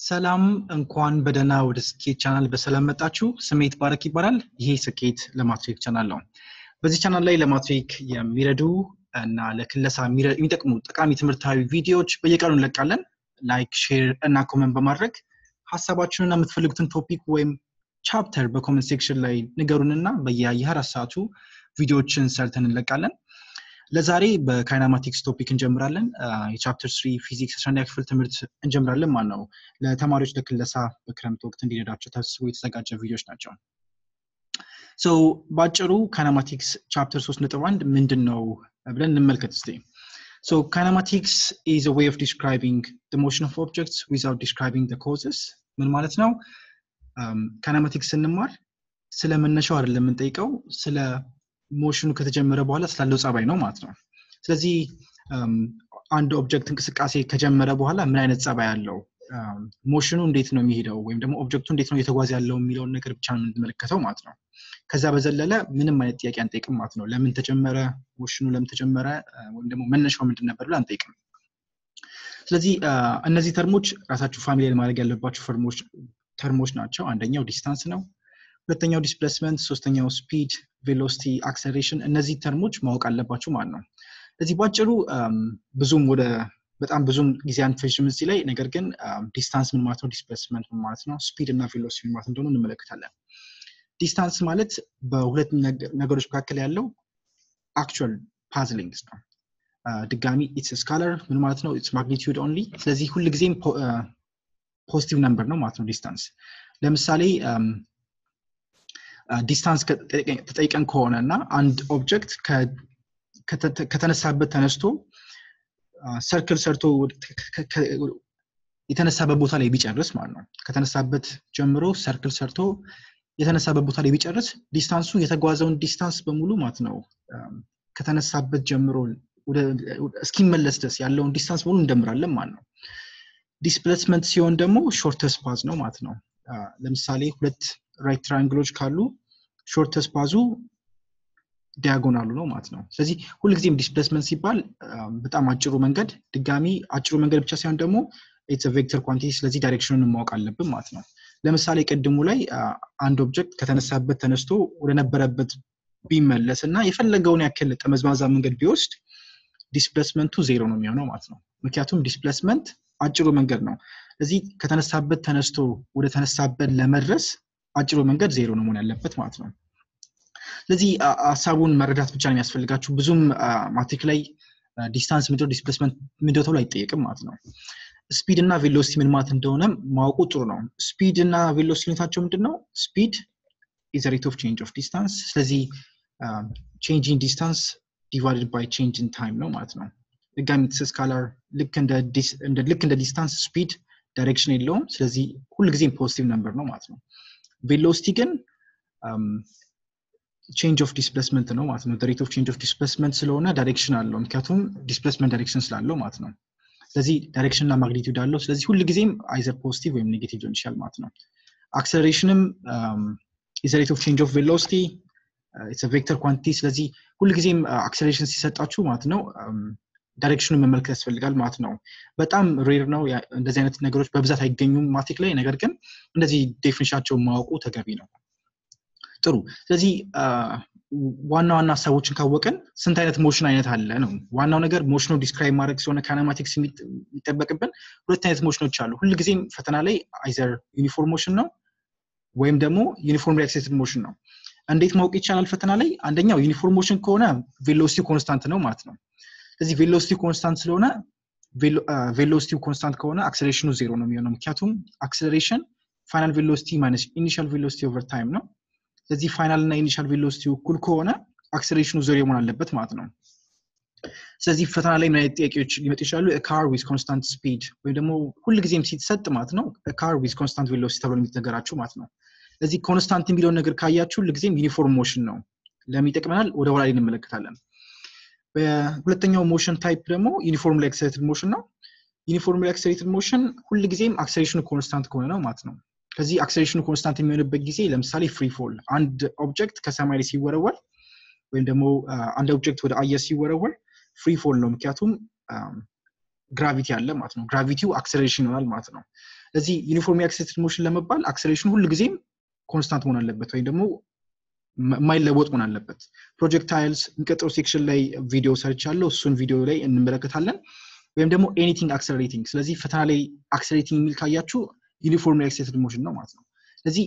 ሰላም እንኳን በደህና ወደ ስኬት ቻናል በሰላም መጣችሁ። ስሜት ባረክ ይባላል። ይሄ ስኬት ለማትሪክ ቻናል ነው። በዚህ ቻናል ላይ ለማትሪክ የሚረዱ እና ለክለሳ የሚጠቅሙ ጠቃሚ ትምህርታዊ ቪዲዮዎች በየቀኑ እንለቃለን። like፣ share እና comment በማድረግ ሀሳባችሁንና የምትፈልጉትን topic ወይም chapter በ comment section ላይ ንገሩንና በየ24 ሰዓቱ ቪዲዮዎችን ሰርተን እንለቃለን። ለዛሬ በ kinematics topic እንጀምራለን። የ chapter three ፊዚክስ አስራ ክፍል ትምህርት እንጀምራለን ማለት ነው። ለተማሪዎች ለክለሳ በክረምት ወቅት እንዲረዳቸው ታስቦ የተዘጋጀ ቪዲዮዎች ናቸው። so በአጭሩ kinematics chapter ሶስት ነጥብ አንድ ምንድን ነው ብለን እንመልከት እስቲ። so kinematics is way of describing motion of objects without describing causes ምን ማለት ነው? kinematics ስንማር ስለ መነሻው አይደለም የምንጠይቀው ስለ motion ኡ ከተጀመረ በኋላ ስላለው ጸባይ ነው ማለት ነው። ስለዚህ አንድ object እንቅስቃሴ ከጀመረ በኋላ ምን አይነት ጸባይ አለው፣ motion ኡ እንዴት ነው የሚሄደው፣ ወይም ደግሞ object ኡ እንዴት ነው እየተጓዘ ያለው የሚለውን ነገር ብቻ ነው የምንመለከተው ማለት ነው። ከዛ በዘለለ ምንም አይነት ጥያቄ አንጠይቅም ማለት ነው። ለምን ተጀመረ፣ motion ኡ ለምን ተጀመረ፣ ወይም ደግሞ መነሻው ምንድን ነበር ብለን አንጠይቅም። ስለዚህ እነዚህ term ኦች ራሳችሁ familiar ማድረግ ያለባችሁ term ኦች ናቸው። አንደኛው distance ነው። ሁለተኛው displacement፣ ሶስተኛው speed፣ velocity፣ acceleration እነዚህ term ኦች ማወቅ አለባችሁ ማለት ነው። እዚህ ባጭሩ ብዙም ወደ በጣም ብዙም ጊዜ አንፈጅም እዚህ ላይ ነገር ግን distance ምን ማለት ነው፣ displacement ምን ማለት ነው፣ speed እና velocity ምን ማለት እንደሆነ እንመለከታለን። distance ማለት በሁለት ነገሮች መካከል ያለው actual path length ነው። ድጋሚ it's scalar ምን ማለት ነው፣ it's magnitude only። ስለዚህ ሁልጊዜም positive number ነው ማለት ነው distance። ለምሳሌ distance ተጠይቀን ከሆነ እና አንድ object ከተነሳበት ተነስቶ circle ሰርቶ የተነሳበት ቦታ ላይ ቢጨርስ ማለት ነው። ከተነሳበት ጀምሮ circle ሰርቶ የተነሳበት ቦታ ላይ ቢጨርስ distance ኡ የተጓዘውን distance በሙሉ ማለት ነው ከተነሳበት ጀምሮ እስኪመለስ ድረስ ያለውን distance በሙሉ እንደምራለን ማለት ነው። displacement ሲሆን ደግሞ shortest path ነው ማለት ነው። ለምሳሌ ሁለት right triangle ኦች ካሉ shortest path ኡ diagonal ኡ ነው ማለት ነው። ስለዚህ ሁልጊዜም displacement ሲባል በጣም አጭሩ መንገድ ድጋሚ አጭሩ መንገድ ብቻ ሳይሆን ደግሞ it's vector quantity፣ ስለዚህ direction ኡን ማወቅ አለብን ማለት ነው። ለምሳሌ ቅድሙ ላይ አንድ object ከተነሳበት ተነስቶ ወደነበረበት ቢመለስ እና የፈለገውን ያክል ጠመዝማዛ መንገድ ቢወስድ displacement ኡ ዜሮ ነው የሚሆነው ማለት ነው። ምክንያቱም displacement አጭሩ መንገድ ነው። ስለዚህ ከተነሳበት ተነስቶ ወደ ተነሳበት ለመድረስ አጭሩ መንገድ ዜሮ ነው መሆን ያለበት ማለት ነው። ስለዚህ ሀሳቡን መረዳት ብቻ ነው የሚያስፈልጋችሁ። ብዙም ማትሪክ ላይ distance ነው displacement ነው ተብሎ አይጠየቅም ማለት ነው። speed እና velocity ምን ማለት እንደሆነ ማወቁ ጥሩ ነው። speed እና velocity ሁኔታቸው ምንድን ነው? speed is rate of change of distance። ስለዚህ change in distance divided by change in time ነው ማለት ነው። ድጋሚ scalar ልክ እንደ distance speed direction የለውም። ስለዚህ ሁልጊዜም positive number ነው ማለት ነው። velocity ግን change of displacement ነው ማለት ነው። rate of change of displacement ስለሆነ direction አለው፣ ምክንያቱም displacement direction ስላለው ማለት ነው። ስለዚህ direction እና magnitude አለው። ስለዚህ ሁልጊዜም either positive ወይም negative ሊሆን ይችላል ማለት ነው። acceleration ም is rate of change of velocity it's vector quantity። ስለዚህ ሁልጊዜም acceleration ሲሰጣችሁ ማለት ነው direction ኡን መመልከት ያስፈልጋል ማለት ነው። በጣም rare ነው እንደዚህ አይነት ነገሮች በብዛት አይገኙም ማትሪክ ላይ። ነገር ግን እንደዚህ definition ኣቸውን ማወቁ ተገቢ ነው። ጥሩ። ስለዚህ ዋና ዋና ሀሳቦችን ካወቅን ስንት አይነት motion አይነት አለ ነው ዋናው ነገር። motion ኡ describe ማድረግ ሲሆነ kinematics የሚጠበቅብን ሁለት አይነት ሞሽኖች አሉ። ሁልጊዜም ፈተና ላይ either uniform motion ነው ወይም ደግሞ uniformly accelerated motion ነው። እንዴት ማወቅ ይቻላል ፈተና ላይ? አንደኛው uniform motion ከሆነ velocity constant ነው ማለት ነው። ስለዚህ velocity constant ስለሆነ velocity constant ከሆነ acceleration ኡ ዜሮ ነው የሚሆነው። ምክንያቱም acceleration final velocity minus initial velocity over time ነው። ስለዚህ final እና initial velocity እኩል ከሆነ acceleration ኡ ዜሮ መሆን አለበት ማለት ነው። ስለዚህ ፈተና ላይ ምን ጥያቄዎች ሊመጡ ይችላሉ? car with constant speed ወይም ደግሞ ሁልጊዜም ሲሰጥ ማለት ነው car with constant velocity ተብሎ የሚነገራችሁ ማለት ነው። ስለዚህ constant የሚለውን ነገር ካያችሁ ሁልጊዜም uniform motion ነው ለሚጠቅመናል። ወደ ኋላ እንመለከታለን። በሁለተኛው motion type ደግሞ uniform accelerated motion ነው። uniform accelerated motion ሁልጊዜም acceleration ኡ constant ከሆነ ነው ማለት ነው። ከዚህ acceleration ኡ constant የሚሆንበት ጊዜ ለምሳሌ free fall አንድ object ከሰማይ ላይ ሲወረወር ወይም ደግሞ አንድ object ወደ አየር ሲወረወር free fall ነው። ምክንያቱም gravity አለ ማለት ነው። gravity ው acceleration ይሆናል ማለት ነው። ለዚህ uniform accelerated motion ለመባል acceleration ሁል ጊዜም constant መሆን አለበት ወይም ደግሞ የማይለወጥ መሆን አለበት። projectiles የሚቀጥለው section ላይ ቪዲዮ ሰርቻለሁ። እሱን ቪዲዮ ላይ እንመለከታለን። ወይም ደግሞ anything accelerating። ስለዚህ ፈተና ላይ accelerating የሚል ካያችሁ uniform accelerated motion ነው ማለት ነው። ስለዚህ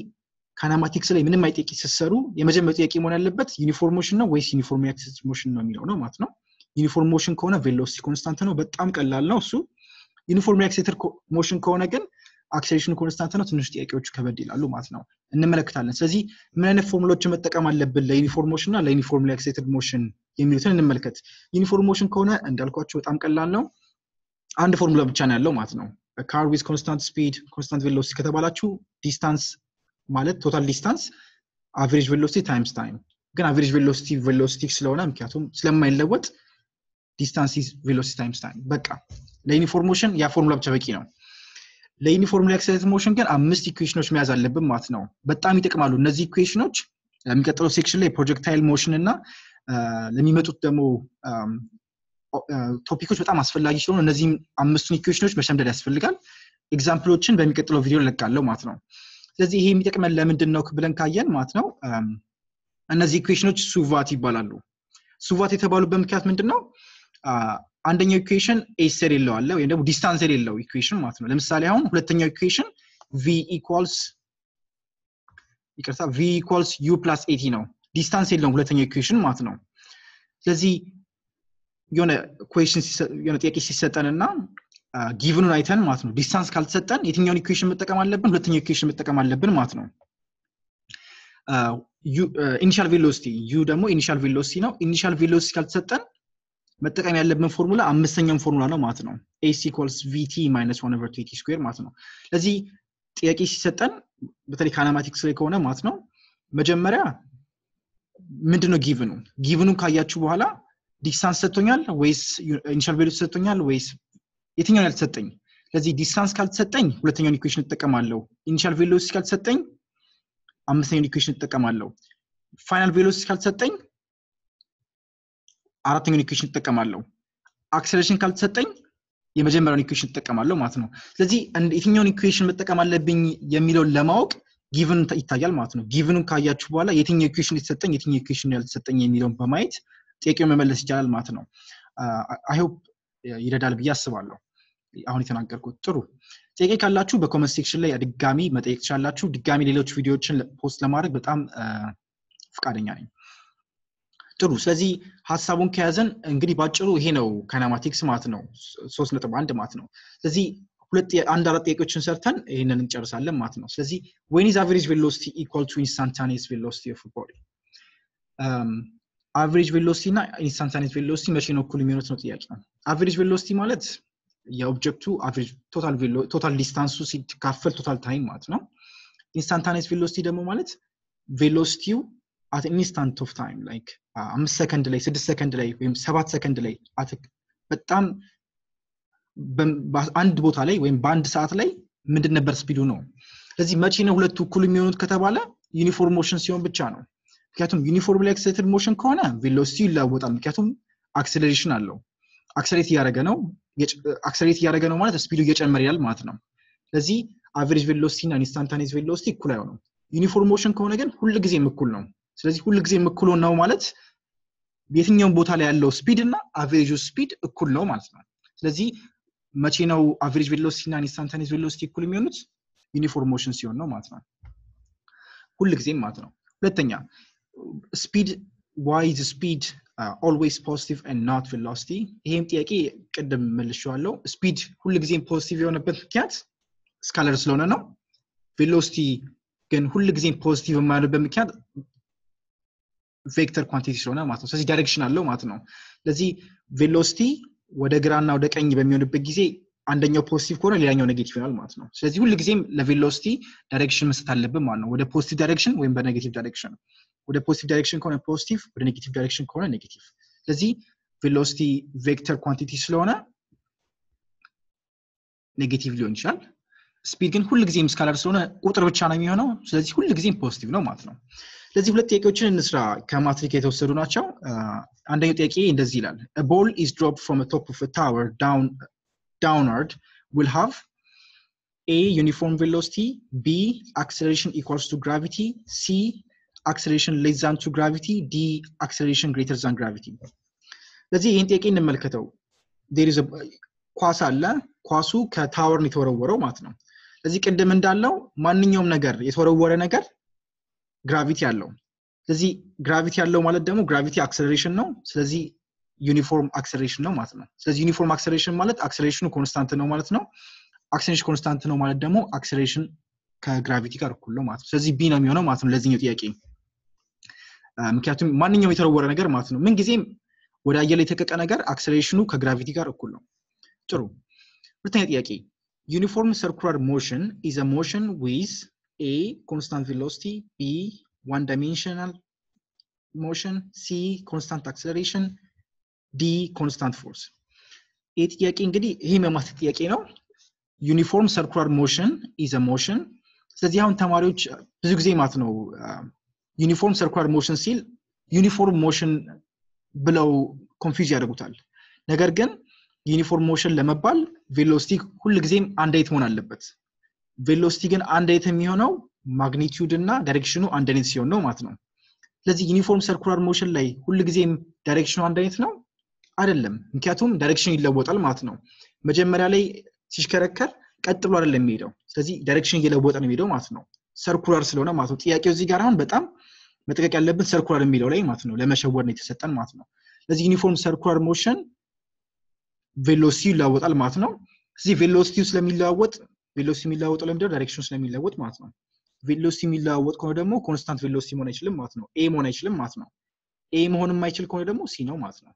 kinematics ላይ ምንም አይጠቂ ስትሰሩ የመጀመሪያ ጥያቄ መሆን ያለበት uniform motion ነው ወይስ uniform accelerated motion ነው የሚለው ነው ማለት ነው። uniform motion ከሆነ velocity constant ነው። በጣም ቀላል ነው እሱ። uniform accelerated motion ከሆነ ግን acceleration constant ነው። ትንሽ ጥያቄዎቹ ከበድ ይላሉ ማለት ነው። እንመለከታለን። ስለዚህ ምን አይነት ፎርሙላዎችን መጠቀም አለብን? ለ uniform motion እና ለ uniform accelerated motion የሚሉትን እንመልከት። uniform motion ከሆነ እንዳልኳቸው በጣም ቀላል ነው። አንድ ፎርሙላ ብቻ ነው ያለው ማለት ነው። car with constant speed constant velocity ከተባላችሁ distance ማለት total distance average velocity times time። ግን average velocity velocity ስለሆነ ምክንያቱም ስለማይለወጥ distance velocity times time። በቃ ለ uniform motion ያ ፎርሙላ ብቻ በቂ ነው ለ uniform accelerated motion ግን አምስት ኢኩዌሽኖች መያዝ አለብን ማለት ነው። በጣም ይጠቅማሉ እነዚህ ኢኩዌሽኖች። ለሚቀጥለው section ላይ projectile motion እና ለሚመጡት ደግሞ topic ኦች በጣም አስፈላጊ ስለሆኑ እነዚህም አምስቱን ኢኩዌሽኖች መሸምደድ ያስፈልጋል። example ኦችን በሚቀጥለው ቪዲዮ እለቃለው ማለት ነው። ስለዚህ ይሄ የሚጠቅመን ለምንድን ነው ብለን ካየን ማለት ነው እነዚህ equation ኦች SUVAT ይባላሉ። SUVAT የተባሉበት ምክንያት ምንድን ነው አንደኛው equation s የሌለው አለ ወይም ደግሞ distance የሌለው equation ማለት ነው። ለምሳሌ አሁን ሁለተኛው equation v equals ይቅርታ v equals u plus at ነው። distance የለውም ሁለተኛው equation ማለት ነው። ስለዚህ የሆነ question የሆነ ጥያቄ ሲሰጠን እና given ኡን አይተን ማለት ነው። distance ካልተሰጠን የትኛውን equation መጠቀም አለብን? ሁለተኛው equation መጠቀም አለብን ማለት ነው። initial velocity u ደግሞ initial velocity ነው። initial velocity ካልተሰጠን መጠቀም ያለብን ፎርሙላ አምስተኛውን ፎርሙላ ነው ማለት ነው። s equals vt minus one over t square ማለት ነው። ስለዚህ ጥያቄ ሲሰጠን በተለይ kinematics ላይ ከሆነ ማለት ነው መጀመሪያ ምንድነው given ኡ given ኡን ካያችሁ በኋላ distance ሰጥቶኛል ወይስ initial velocity ሰጥቶኛል ወይስ የትኛውን ያልተሰጠኝ? ስለዚህ distance ካልተሰጠኝ ሁለተኛውን equation እጠቀማለሁ። initial velocity ካልተሰጠኝ አምስተኛውን equation እጠቀማለሁ። final velocity ካልተሰጠኝ አራተኛውን equation እጠቀማለሁ። acceleration ካልተሰጠኝ የመጀመሪያውን equation እጠቀማለሁ ማለት ነው። ስለዚህ የትኛውን equation መጠቀም አለብኝ የሚለውን ለማወቅ given ይታያል ማለት ነው። given ኡን ካያችሁ በኋላ የትኛው equation የተሰጠኝ የትኛው equation ያልተሰጠኝ የሚለውን በማየት ጥያቄውን መመለስ ይቻላል ማለት ነው። I hope ይረዳል ብዬ አስባለሁ። አሁን የተናገርኩት ጥሩ። ጥያቄ ካላችሁ በ comment section ላይ ድጋሚ መጠየቅ ትችላላችሁ። ድጋሚ ሌሎች ቪዲዮዎችን post ለማድረግ በጣም ፈቃደኛ ነኝ ጥሩ። ስለዚህ ሀሳቡን ከያዘን እንግዲህ ባጭሩ ይሄ ነው kinematics ማለት ነው። ሶስት ነጥብ አንድ ማለት ነው። ስለዚህ ሁለት አንድ አራት ጥያቄዎችን ሰርተን ይህንን እንጨርሳለን ማለት ነው። ስለዚህ when is average velocity equal to instantaneous velocity of body? average velocity እና instantaneous velocity መቼ ነው እኩል የሚሆኑት ነው ጥያቄ ነው average velocity ማለት የ object ኡ average total distance ኡ ሲካፈል total time ማለት ነው። instantaneous velocity ደግሞ ማለት velocity ው at instant of time like አምስት ሰከንድ ላይ ስድስት ሰከንድ ላይ ወይም ሰባት ሰከንድ ላይ በጣም አንድ ቦታ ላይ ወይም በአንድ ሰዓት ላይ ምንድን ነበር speed ኡ ነው? ስለዚህ መቼ ነው ሁለቱ እኩል የሚሆኑት ከተባለ uniform motion ሲሆን ብቻ ነው። ምክንያቱም uniform accelerated motion ከሆነ velocity ይለወጣል ምክንያቱም acceleration አለው። accelerate እያደረገ ነው accelerate እያደረገ ነው ማለት speed ኡ እየጨመረ ይሄዳል ማለት ነው። ስለዚህ average velocity እና instantaneous velocity እኩል አይሆኑም። uniform motion ከሆነ ግን ሁል ጊዜም እኩል ነው ስለዚህ ሁል ጊዜ እኩል ነው ማለት የትኛውም ቦታ ላይ ያለው speed እና average ኡ speed እኩል ነው ማለት ነው። ስለዚህ መቼ ነው average velocity እና instantaneous velocity እኩል የሚሆኑት? uniform motion ሲሆን ነው ማለት ነው። ሁል ጊዜም ማለት ነው። ሁለተኛ speed why is speed always positive not velocity ይሄም ጥያቄ ቅድም መልሼዋለሁ። speed ሁል ጊዜም positive የሆነበት ምክንያት scalar ስለሆነ ነው። velocity ግን ሁል ጊዜም positive የማይሆንበት ምክንያት vector quantity ስለሆነ ማለት ነው። ስለዚህ direction አለው ማለት ነው። ስለዚህ velocity ወደ ግራና ወደ ቀኝ በሚሆንበት ጊዜ አንደኛው positive ከሆነ ሌላኛው negative ይሆናል ማለት ነው። ስለዚህ ሁል ጊዜም ለ velocity direction መስጠት አለብን ማለት ነው። ወደ positive direction ወይም በ negative direction። ወደ positive direction ከሆነ positive ወደ negative direction ከሆነ negative። ስለዚህ velocity vector quantity ስለሆነ negative ሊሆን ይችላል። speed ግን ሁል ጊዜም scalar ስለሆነ ቁጥር ብቻ ነው የሚሆነው። ስለዚህ ሁል ጊዜም positive ነው ማለት ነው ስለዚህ ሁለት ጥያቄዎችን እንስራ ከማትሪክ የተወሰዱ ናቸው አንደኛው ጥያቄ እንደዚህ ይላል ball is drop from top of tower downward will have A uniform velocity፣ B acceleration equals to gravity፣ C acceleration less than to gravity፣ D acceleration greater than gravity። ስለዚህ ይህን ጥያቄ እንመልከተው። ኳስ አለ። ኳሱ ከ tower የተወረወረው ማለት ነው። ስለዚህ ቅድም እንዳለው ማንኛውም ነገር የተወረወረ ነገር gravity አለው። ስለዚህ gravity ያለው ማለት ደግሞ gravity acceleration ነው። ስለዚህ uniform acceleration ነው ማለት ነው። ስለዚህ uniform acceleration ማለት acceleration ኡ constant ነው ማለት ነው። acceleration constant ነው ማለት ደግሞ acceleration ከ gravity ጋር እኩል ነው ማለት ነው። ስለዚህ B ነው የሚሆነው ማለት ነው ለዚህኛው ጥያቄ። ምክንያቱም ማንኛውም የተወረወረ ነገር ማለት ነው ምንጊዜም ወደ አየር ላይ የተለቀቀ ነገር acceleration ኡ ከ gravity ጋር እኩል ነው። ጥሩ። ሁለተኛ ጥያቄ uniform circular motion is motion with constant velocity B one dimensional motion C constant acceleration D constant force። ይህ ጥያቄ እንግዲህ ይህ የማትሪክ ጥያቄ ነው። Uniform circular motion is motion። ስለዚህ አሁን ተማሪዎች ብዙ ጊዜ ማለት ነው uniform circular motion ሲል uniform motion ብለው confuse ያደርጉታል። ነገር ግን uniform motion ለመባል velocity ሁል ጊዜም አንድ አይነት መሆን አለበት። velocity ግን አንድ አይነት የሚሆነው magnitude እና direction ኡ አንድ አይነት ሲሆን ነው ማለት ነው። ስለዚህ uniform circular motion ላይ ሁል ጊዜም direction ኡ አንድ አይነት ነው አይደለም። ምክንያቱም direction ይለወጣል ማለት ነው። መጀመሪያ ላይ ሲሽከረከር ቀጥ ብሎ አይደለም የሚሄደው። ስለዚህ direction እየለወጠ ነው የሚሄደው ማለት ነው። circular ስለሆነ ማለት ነው። ጥያቄው እዚህ ጋር አሁን በጣም መጠንቀቅ ያለብን circular የሚለው ላይ ማለት ነው። ለመሸወር ነው የተሰጠን ማለት ነው። ስለዚህ uniform circular motion velocity ይለዋወጣል ማለት ነው። ስለዚህ velocity ው ስለሚለዋወጥ velocity የሚለዋወጠው ለምንድነው? direction ኡ ስለሚለወጥ ማለት ነው። velocity የሚለዋወጥ ከሆነ ደግሞ constant velocity መሆን አይችልም ማለት ነው። A መሆን አይችልም ማለት ነው። ኤ መሆን የማይችል ከሆነ ደግሞ ሲ ነው ማለት ነው።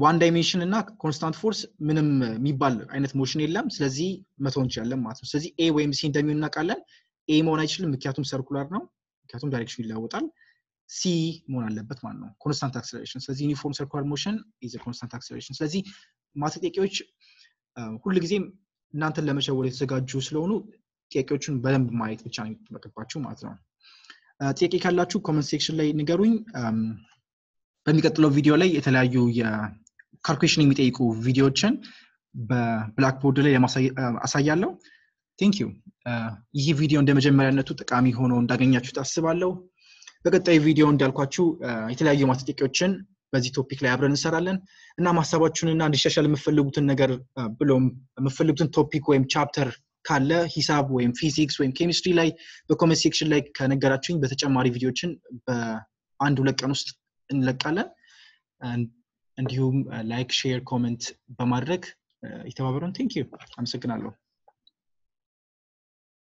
one dimension እና constant force ምንም የሚባል አይነት motion የለም። ስለዚህ መተው እንችላለን ማለት ነው። ስለዚህ A ወይም C እንደሚሆን እናውቃለን። A መሆን አይችልም፣ ምክንያቱም circular ነው፣ ምክንያቱም direction ኡ ይለወጣል። C መሆን አለበት ማለት ነው። constant acceleration። ስለዚህ uniform circular motion is constant acceleration። ስለዚህ ማትሪክ ጥያቄዎች ሁልጊዜም እናንተን ለመሸወር የተዘጋጁ ስለሆኑ ጥያቄዎቹን በደንብ ማየት ብቻ ነው የሚጠበቅባችሁ ማለት ነው። ጥያቄ ካላችሁ comment section ላይ ንገሩኝ። በሚቀጥለው ቪዲዮ ላይ የተለያዩ የ calculation የሚጠይቁ ቪዲዮዎችን በ blackboard ላይ አሳያለሁ። Thank you። ይህ ቪዲዮ እንደ መጀመሪያነቱ ጠቃሚ ሆኖ እንዳገኛችሁ አስባለሁ። በቀጣይ ቪዲዮ እንዳልኳችሁ የተለያዩ ማስጠንቀቂያዎችን በዚህ topic ላይ አብረን እንሰራለን እና ሀሳባችሁንና እንዲሻሻል የምትፈልጉትን ነገር ብሎም የምትፈልጉትን topic ወይም chapter ካለ ሂሳብ ወይም ፊዚክስ ወይም ኬሚስትሪ ላይ በ comment section ላይ ከነገራችሁኝ በተጨማሪ ቪዲዮዎችን በአንድ ሁለት ቀን ውስጥ እንለቃለን። እንዲሁም like፣ share፣ comment በማድረግ የተባበሩን thank you አመሰግናለሁ።